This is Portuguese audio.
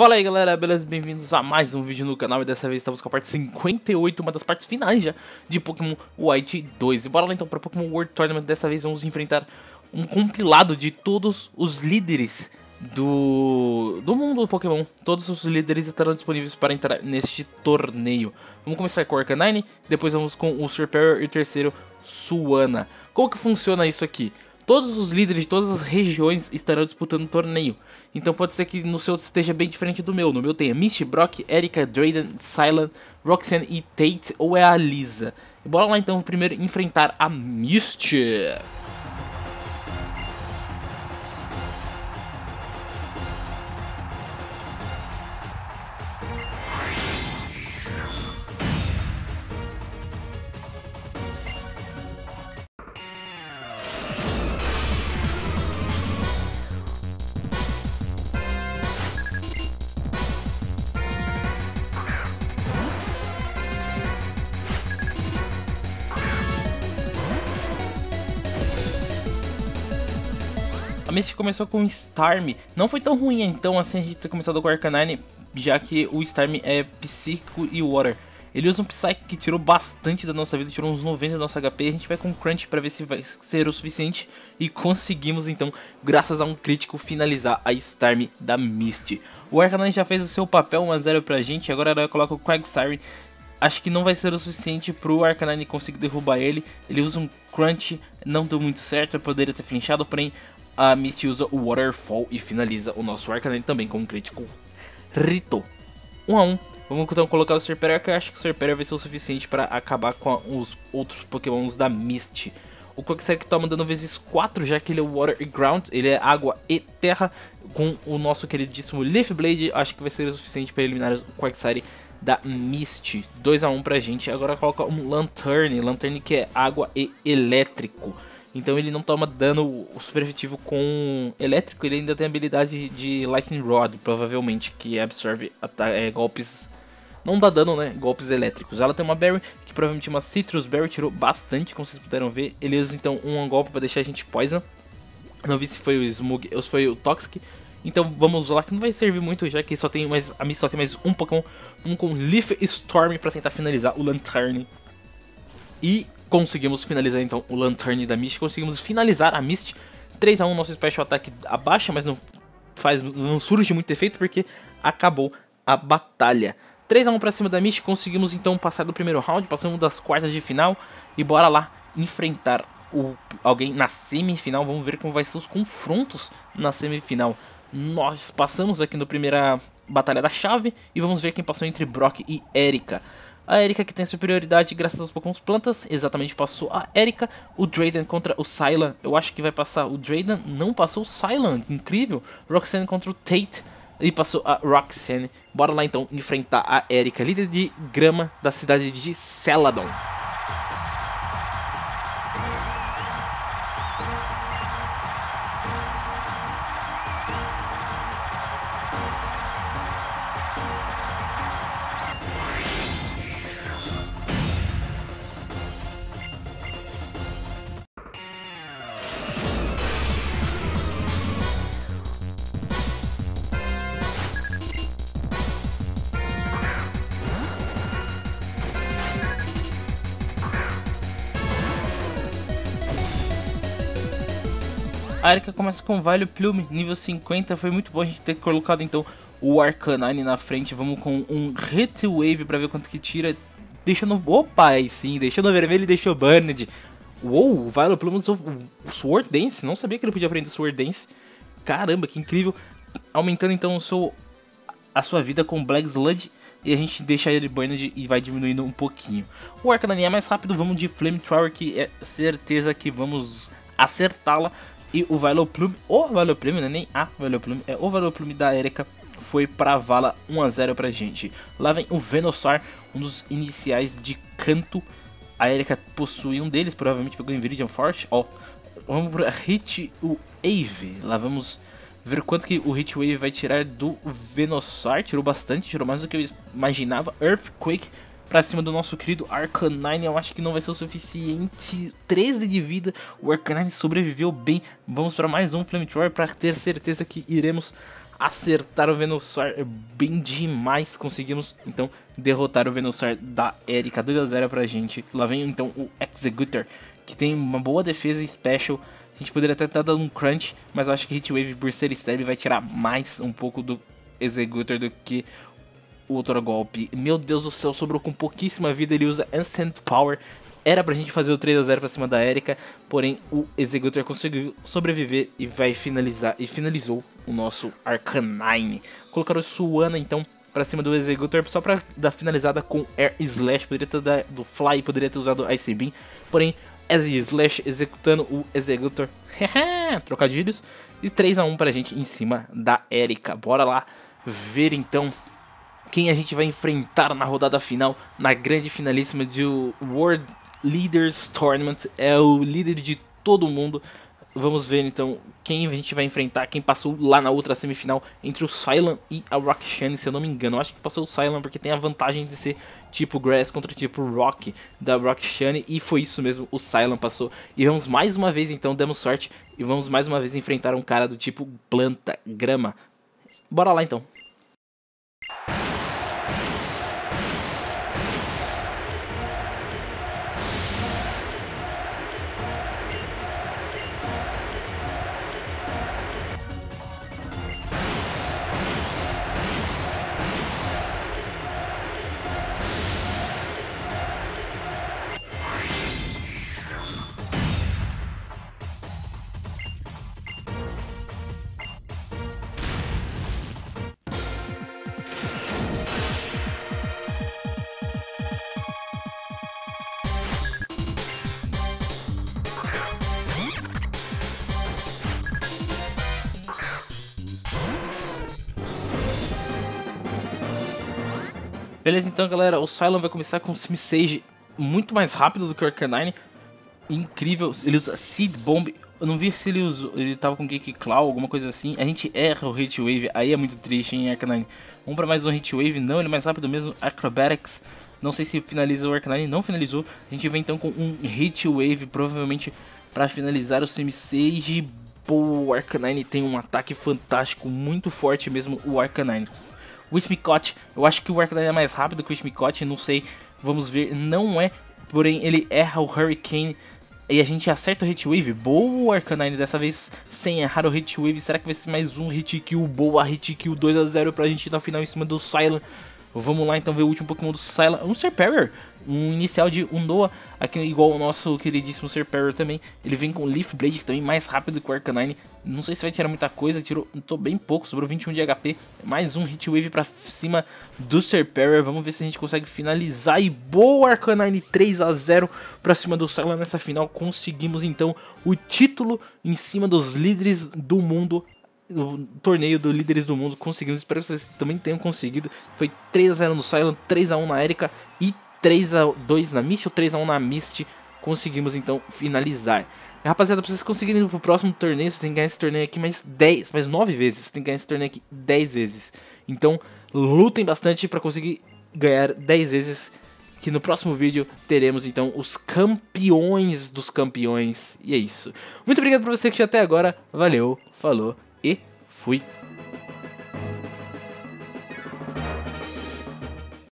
Fala aí galera, beleza? Bem-vindos a mais um vídeo no canal e dessa vez estamos com a parte 58, uma das partes finais já de Pokémon White 2 E bora lá então para Pokémon World Tournament, dessa vez vamos enfrentar um compilado de todos os líderes do, do mundo do Pokémon Todos os líderes estarão disponíveis para entrar neste torneio Vamos começar com o Arcanine, depois vamos com o Surperior e o terceiro Suana Como que funciona isso aqui? Todos os líderes de todas as regiões estarão disputando o torneio. Então pode ser que no seu esteja bem diferente do meu. No meu tenha Misty, Brock, Erika, Drayden, Silent, Roxanne e Tate, ou é a Lisa. bora lá então primeiro enfrentar a Misty. A Misty começou com Starm. Não foi tão ruim então assim a gente ter começado com Arcanine, já que o Starm é psíquico e Water. Ele usa um Psyche que tirou bastante da nossa vida, tirou uns 90 da nossa HP. A gente vai com Crunch para ver se vai ser o suficiente. E conseguimos então, graças a um crítico, finalizar a Starm da Misty. O Arcanine já fez o seu papel 1x0 pra gente, agora ela coloca o Quagsire. Acho que não vai ser o suficiente pro Arcanine conseguir derrubar ele. Ele usa um Crunch, não deu muito certo, eu poderia ter flinchado, porém a Misty usa o Waterfall e finaliza o nosso Arcanine também com um crítico Rito. 1 a 1 Vamos então colocar o Serperior, que eu acho que o Serperior vai ser o suficiente para acabar com os outros pokémons da Misty. O Quagsire toma dano vezes 4, já que ele é Water e Ground, ele é água e terra. Com o nosso queridíssimo Leaf Blade, acho que vai ser o suficiente para eliminar o Quagsire da Misty. 2 a 1 pra gente. Agora coloca um Lantern, Lantern que é água e elétrico. Então ele não toma dano super efetivo com elétrico, ele ainda tem habilidade de Lightning Rod, provavelmente, que absorve é, golpes. Não dá dano, né? Golpes elétricos. Ela tem uma Berry, que provavelmente uma Citrus Berry, tirou bastante, como vocês puderam ver. Ele usa então um golpe para deixar a gente Poison. Não vi se foi o Smug ou se foi o Toxic. Então vamos lá, que não vai servir muito, já que só tem mais, a missão só tem mais um Pokémon. Um com Leaf Storm para tentar finalizar o Lantern. E Conseguimos finalizar então o Lantern da Mist, conseguimos finalizar a Mist. 3 a 1 nosso Special Attack abaixa, mas não faz não surge muito efeito porque acabou a batalha. 3 a 1 para cima da Mist, conseguimos então passar do primeiro round, passamos das quartas de final e bora lá enfrentar o, alguém na semifinal. Vamos ver como vai ser os confrontos na semifinal. Nós passamos aqui na primeira batalha da chave e vamos ver quem passou entre Brock e Erika. A Erika que tem superioridade graças aos Pokémon plantas, exatamente passou a Erika. O Drayden contra o Sylan, eu acho que vai passar o Drayden, não passou o Sylan, incrível. Roxanne contra o Tate, e passou a Roxanne. Bora lá então enfrentar a Erika, líder de grama da cidade de Celadon. A Erika começa com Value Plume, nível 50. Foi muito bom a gente ter colocado então o Arcanine na frente. Vamos com um Hit Wave para ver quanto que tira. Deixando. Opa, aí sim, deixando vermelho e deixou Burned. Uou, o Plume usou Sword Dance. Não sabia que ele podia aprender Sword Dance. Caramba, que incrível. Aumentando então o seu, a sua vida com Black Sludge. E a gente deixa ele Burned e vai diminuindo um pouquinho. O Arcanine é mais rápido, vamos de Flamethrower, que é certeza que vamos acertá-la. E o Vileplume, o Vileplume, não é nem a Vileplume, é o Vileplume da Erika, foi pra vala 1x0 pra gente. Lá vem o Venusaur, um dos iniciais de canto. A Erika possui um deles, provavelmente pegou em Viridian Force. Ó, vamos pra Hit Wave. Lá vamos ver quanto que o Hit Wave vai tirar do Venusaur. Tirou bastante, tirou mais do que eu imaginava. Earthquake pra cima do nosso querido Arcanine. Eu acho que não vai ser o suficiente. 13 de vida. O Arcanine sobreviveu bem. Vamos para mais um Flamethrower para ter certeza que iremos acertaram o Venusaur bem demais. Conseguimos então derrotar o Venusaur da Erika 2x0 pra gente. Lá vem então o Executor, que tem uma boa defesa special. A gente poderia até estar dando um crunch, mas eu acho que Hitwave por ser stab vai tirar mais um pouco do Executor do que outro golpe. Meu Deus do céu, sobrou com pouquíssima vida. Ele usa Ancient Power. Era pra gente fazer o 3 a 0 pra cima da Erika, porém o Executor conseguiu sobreviver e vai finalizar e finalizou o nosso Arcanine. Colocaram Suana então pra cima do Executor só pra dar finalizada com Air Slash, poderia ter dado do Fly, poderia ter usado Ice Beam, porém As Slash executando o Executor, trocadilhos, e 3 a 1 pra gente em cima da Erika. Bora lá ver então quem a gente vai enfrentar na rodada final, na grande finalíssima de World Leaders Tournament, é o líder de todo mundo. Vamos ver então quem a gente vai enfrentar, quem passou lá na outra semifinal entre o Sylan e a Rock Shane, se eu não me engano. Eu acho que passou o Sylan porque tem a vantagem de ser tipo Grass contra tipo Rock da Rock Shane e foi isso mesmo, o Sylan passou. E vamos mais uma vez então, demos sorte e vamos mais uma vez enfrentar um cara do tipo planta, grama. Bora lá então. Beleza, então galera, o Cylon vai começar com o Sage muito mais rápido do que o Arcanine. Incrível, ele usa Seed Bomb. Eu não vi se ele usou, ele tava com Geek Claw, alguma coisa assim. A gente erra o Hit Wave, aí é muito triste, hein, Arcanine. Vamos pra mais um Hit Wave, não, ele é mais rápido mesmo. Acrobatics, não sei se finaliza o Arcanine, não finalizou. A gente vem então com um Hit Wave, provavelmente para finalizar o Sage. Boa, o Arcanine tem um ataque fantástico, muito forte mesmo o Arcanine. O Smicot, eu acho que o Arcanine é mais rápido que o Smicot, não sei, vamos ver, não é, porém ele erra o Hurricane e a gente acerta o Hit Wave. Boa Arcanine, dessa vez sem errar o Hit Wave, será que vai ser mais um Hit Kill? Boa Hit Kill 2x0 pra gente na final em cima do Silent. Vamos lá então ver o último Pokémon do Silent, um Serperior um inicial de Undoa, aqui igual o nosso queridíssimo Serperior também. Ele vem com Leaf Blade, que também é mais rápido que o Arcanine. Não sei se vai tirar muita coisa, tirou tô bem pouco, sobrou 21 de HP. Mais um Hit Wave pra cima do Serperior. Vamos ver se a gente consegue finalizar. E boa Arcanine 3 a 0 pra cima do Cyclone nessa final. Conseguimos então o título em cima dos líderes do mundo o torneio do Líderes do Mundo conseguimos. Espero que vocês também tenham conseguido. Foi 3x0 no Silent, 3x1 na Erika e 3 a 2 na Mist ou 3 a 1 na Mist, conseguimos então finalizar. Rapaziada, pra vocês conseguirem ir pro próximo torneio, vocês têm que ganhar esse torneio aqui mais 10, mais 9 vezes. Vocês têm que ganhar esse torneio aqui 10 vezes. Então, lutem bastante para conseguir ganhar 10 vezes. Que no próximo vídeo teremos então os campeões dos campeões. E é isso. Muito obrigado por você que até agora. Valeu, falou e fui.